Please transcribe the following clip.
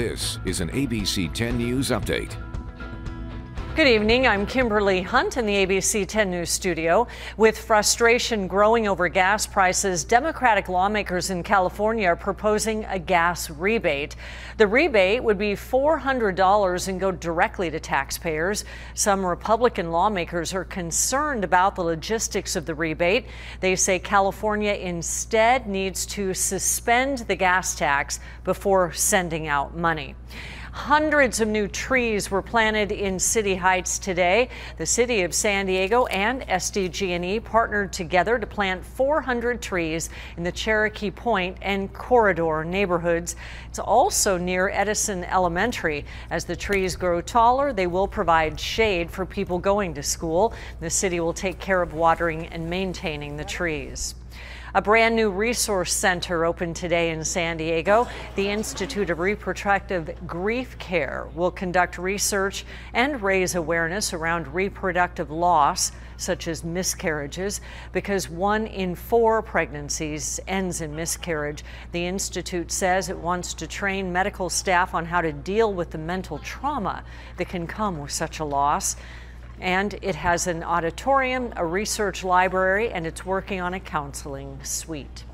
This is an ABC 10 News update. Good evening. I'm Kimberly Hunt in the ABC 10 News studio. With frustration growing over gas prices, Democratic lawmakers in California are proposing a gas rebate. The rebate would be $400 and go directly to taxpayers. Some Republican lawmakers are concerned about the logistics of the rebate. They say California instead needs to suspend the gas tax before sending out money. Hundreds of new trees were planted in City Heights today. The city of San Diego and SDG&E partnered together to plant 400 trees in the Cherokee Point and Corridor neighborhoods. It's also near Edison Elementary. As the trees grow taller, they will provide shade for people going to school. The city will take care of watering and maintaining the trees. A brand new resource center opened today in San Diego. The Institute of Reproductive Grief Care will conduct research and raise awareness around reproductive loss, such as miscarriages, because one in four pregnancies ends in miscarriage. The Institute says it wants to train medical staff on how to deal with the mental trauma that can come with such a loss and it has an auditorium, a research library, and it's working on a counseling suite.